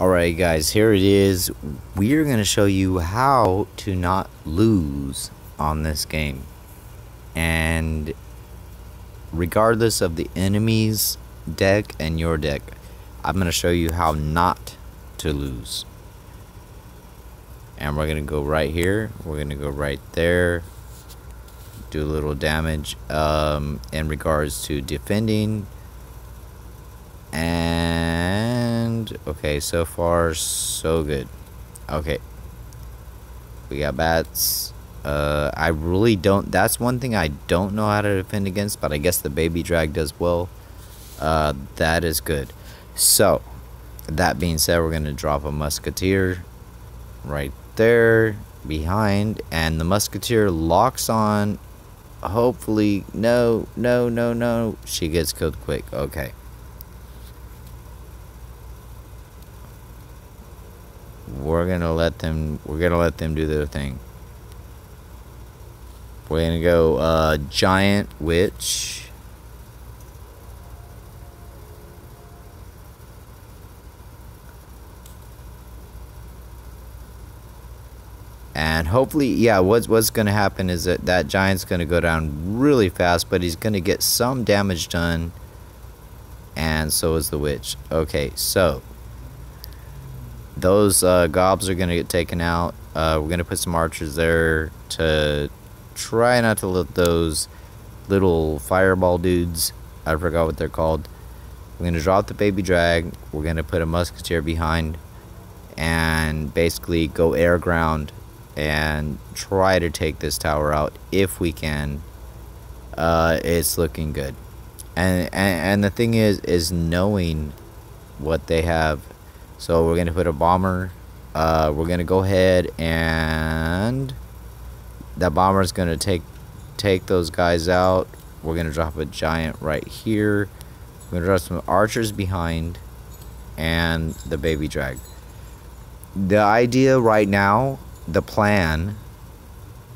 Alright guys, here it is. We're going to show you how to not lose on this game. And regardless of the enemy's deck and your deck, I'm going to show you how not to lose. And we're going to go right here. We're going to go right there. Do a little damage um, in regards to defending. And okay so far so good. Okay. We got bats. Uh, I really don't that's one thing I don't know how to defend against but I guess the baby drag does well. Uh, that is good. So that being said we're gonna drop a musketeer right there behind and the musketeer locks on. Hopefully no no no no. She gets killed quick. Okay we're gonna let them we're gonna let them do their thing. We're gonna go uh, giant witch. And hopefully yeah what's what's gonna happen is that that giant's gonna go down really fast but he's gonna get some damage done. And so is the witch. Okay so those uh, gobs are going to get taken out. Uh, we're going to put some archers there to try not to let those little fireball dudes, I forgot what they're called. We're going to drop the baby drag. We're going to put a musketeer behind and basically go air ground and try to take this tower out if we can. Uh, it's looking good. And, and and the thing is is knowing what they have so we're going to put a bomber. Uh, we're going to go ahead and that bomber is going to take take those guys out. We're going to drop a giant right here. We're going to drop some archers behind and the baby drag. The idea right now, the plan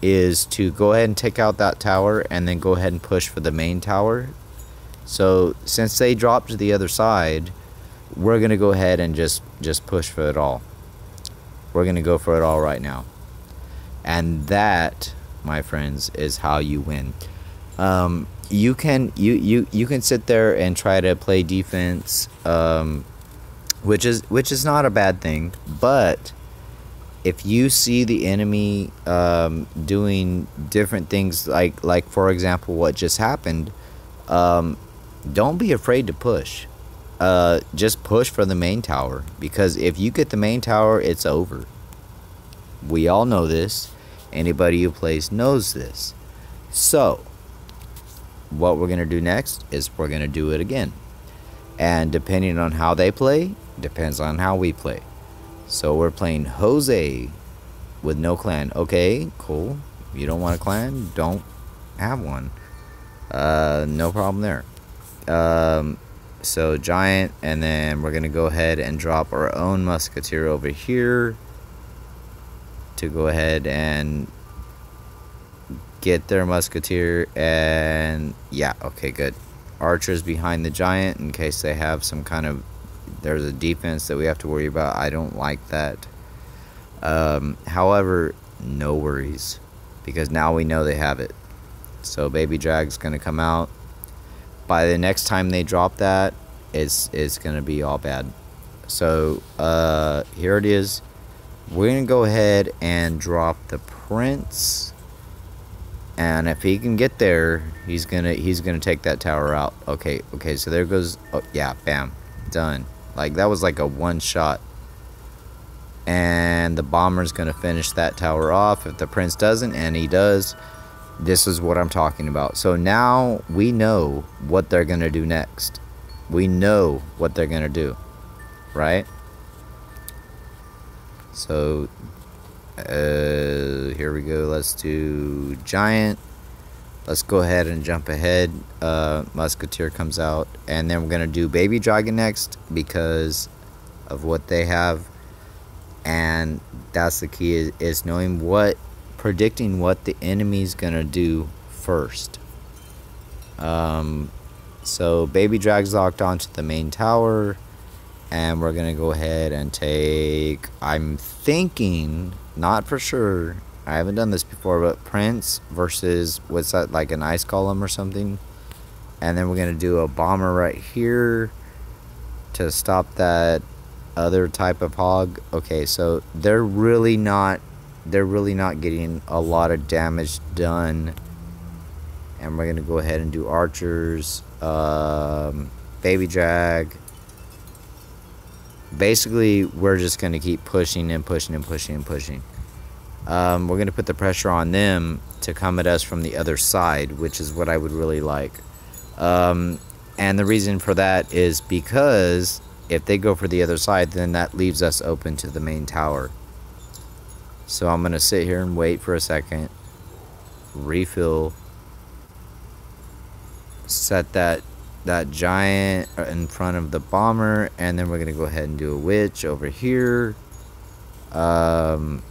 is to go ahead and take out that tower and then go ahead and push for the main tower. So since they dropped to the other side, we're gonna go ahead and just just push for it all. We're gonna go for it all right now. And that my friends is how you win. Um, you can you, you you can sit there and try to play defense um, which is which is not a bad thing. But if you see the enemy um, doing different things like like for example what just happened um, don't be afraid to push uh, just push for the main tower because if you get the main tower, it's over. We all know this. Anybody who plays knows this. So, what we're going to do next is we're going to do it again. And depending on how they play, depends on how we play. So, we're playing Jose with no clan. Okay, cool. You don't want a clan, don't have one. Uh, no problem there. Um, so giant, and then we're gonna go ahead and drop our own musketeer over here to go ahead and get their musketeer and yeah okay good. Archers behind the giant in case they have some kind of there's a defense that we have to worry about. I don't like that. Um, however no worries because now we know they have it. So baby drag's gonna come out by the next time they drop that, it's it's gonna be all bad. So uh, here it is. We're gonna go ahead and drop the prince, and if he can get there, he's gonna he's gonna take that tower out. Okay, okay. So there goes. Oh yeah, bam, done. Like that was like a one shot. And the bomber's gonna finish that tower off if the prince doesn't, and he does this is what I'm talking about. So now we know what they're going to do next. We know what they're going to do. Right? So uh, here we go. Let's do giant. Let's go ahead and jump ahead. Uh, Musketeer comes out. And then we're going to do baby dragon next because of what they have. And that's the key is, is knowing what predicting what the enemy's gonna do first. Um, so baby drag's locked onto the main tower, And we're to go ahead and take, I'm thinking, not for sure, I haven't done this before, but Prince versus, what's that, like an ice golem or something? And then we're to do a bomber right here to stop that other type of hog. Okay, so they're really not, they're really not getting a lot of damage done. And we're going to go ahead and do archers, um, baby drag, basically we're just going to keep pushing and pushing and pushing and pushing. Um, we're going to put the pressure on them to come at us from the other side, which is what I would really like. Um, and the reason for that is because if they go for the other side, then that leaves us open to the main tower. So I'm going to sit here and wait for a second, refill, set that that giant in front of the bomber and then we're gonna go ahead and do a witch over here. Um,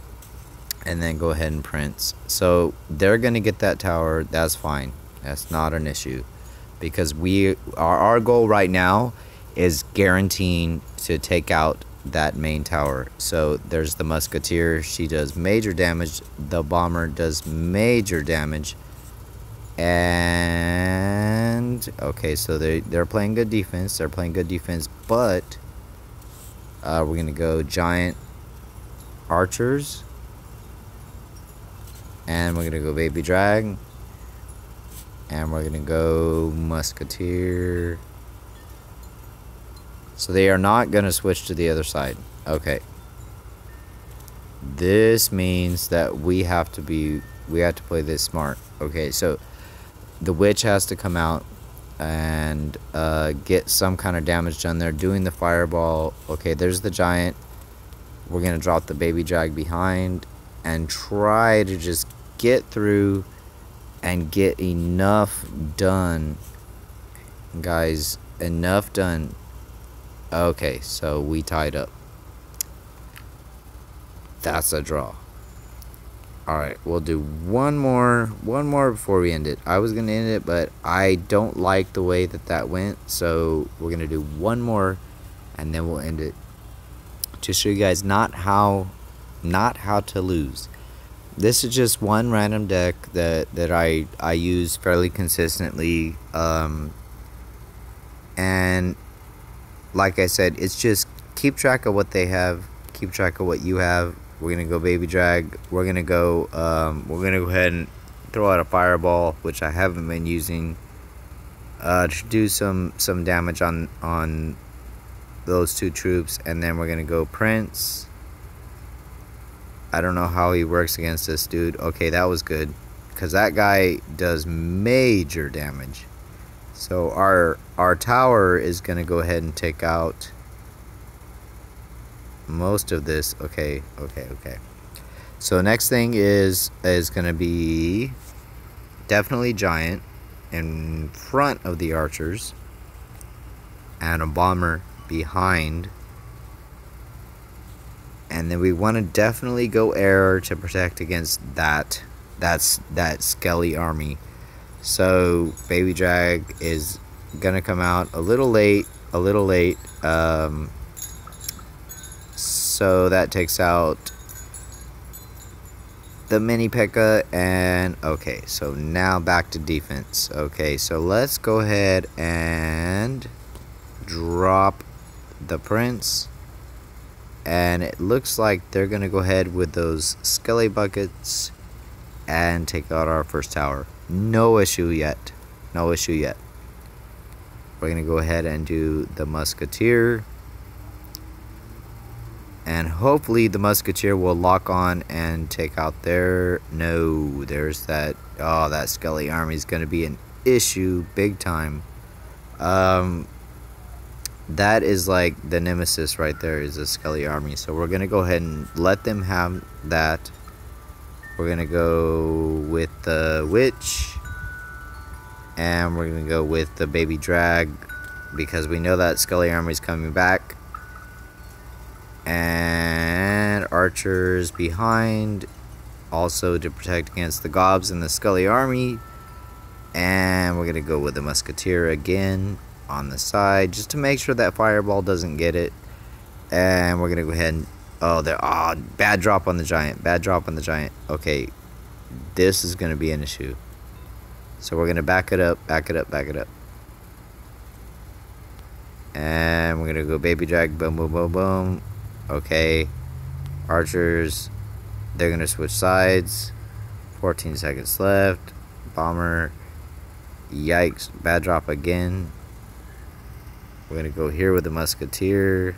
and then go ahead and prince so they're gonna get that tower. That's fine. That's not an issue. Because we our, our goal right now is guaranteeing to take out that main tower so there's the musketeer she does major damage the bomber does major damage and okay, so they they're playing good defense. They're playing good defense, but uh, we're gonna go giant archers, and we're gonna go baby drag, and we're gonna go musketeer. So they are not gonna switch to the other side. Okay. This means that we have to be we have to play this smart. Okay, so the witch has to come out and uh, get some kind of damage done there doing the fireball okay there's the giant we're gonna drop the baby drag behind and try to just get through and get enough done guys enough done okay so we tied up that's a draw Alright, we'll do one more, one more before we end it. I was going to end it, but I don't like the way that that went. So we're going to do one more and then we'll end it. To show you guys not how, not how to lose. This is just one random deck that, that I, I use fairly consistently. Um, and like I said, it's just keep track of what they have, keep track of what you have, we're gonna go baby drag. We're gonna go. Um, we're gonna go ahead and throw out a fireball, which I haven't been using, uh, to do some some damage on on those two troops, and then we're gonna go Prince. I don't know how he works against this dude. Okay, that was good, cause that guy does major damage. So our our tower is gonna go ahead and take out most of this. Okay, okay, okay. So next thing is is going to be definitely giant in front of the archers and a bomber behind. And then we want to definitely go air to protect against that that's that skelly army. So baby drag is gonna come out a little late, a little late. Um, so that takes out the mini P.E.K.K.A. and okay, so now back to defense. Okay, so let's go ahead and drop the Prince. And it looks like they're to go ahead with those Skelly Buckets and take out our first tower. No issue yet. No issue yet. We're going to go ahead and do the Musketeer. And hopefully the musketeer will lock on and take out their no there's that oh that skelly army is going to be an issue big time. Um that is like the nemesis right there is a skelly army. So we're going to go ahead and let them have that we're going to go with the witch and we're to go with the baby drag because we know that Scully army is coming back. And archers behind also to protect against the gobs and the Scully army and we're gonna go with the musketeer again on the side just to make sure that fireball doesn't get it. And we're gonna go ahead and oh there oh ah, bad drop on the giant. Bad drop on the giant. Okay. This is gonna be an issue. So we're gonna back it up, back it up, back it up. And we're gonna go baby drag, boom, boom, boom, boom. Okay. Archers, they're gonna switch sides. 14 seconds left. Bomber. Yikes. Bad drop again. We're gonna go here with the musketeer.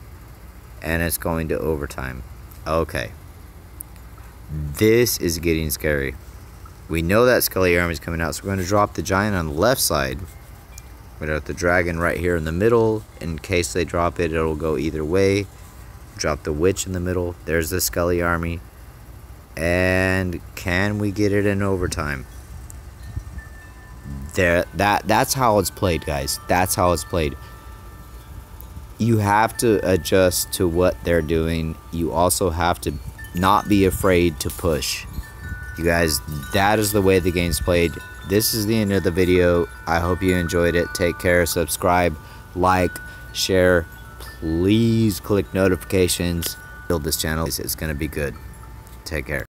And it's going to overtime. Okay. This is getting scary. We know that Scully Army is coming out, so we're going to drop the Giant on the left side. We're going to the Dragon right here in the middle. In case they drop it, it'll go either way. Drop the Witch in the middle. There's the Scully Army. And can we get it in overtime? There, that that's how it's played, guys. That's how it's played. You have to adjust to what they're doing. You also have to not be afraid to push. You guys, that is the way the game's played. This is the end of the video. I hope you enjoyed it. Take care, subscribe, like, share. Please click notifications. Build this channel. It's going to be good. Take care.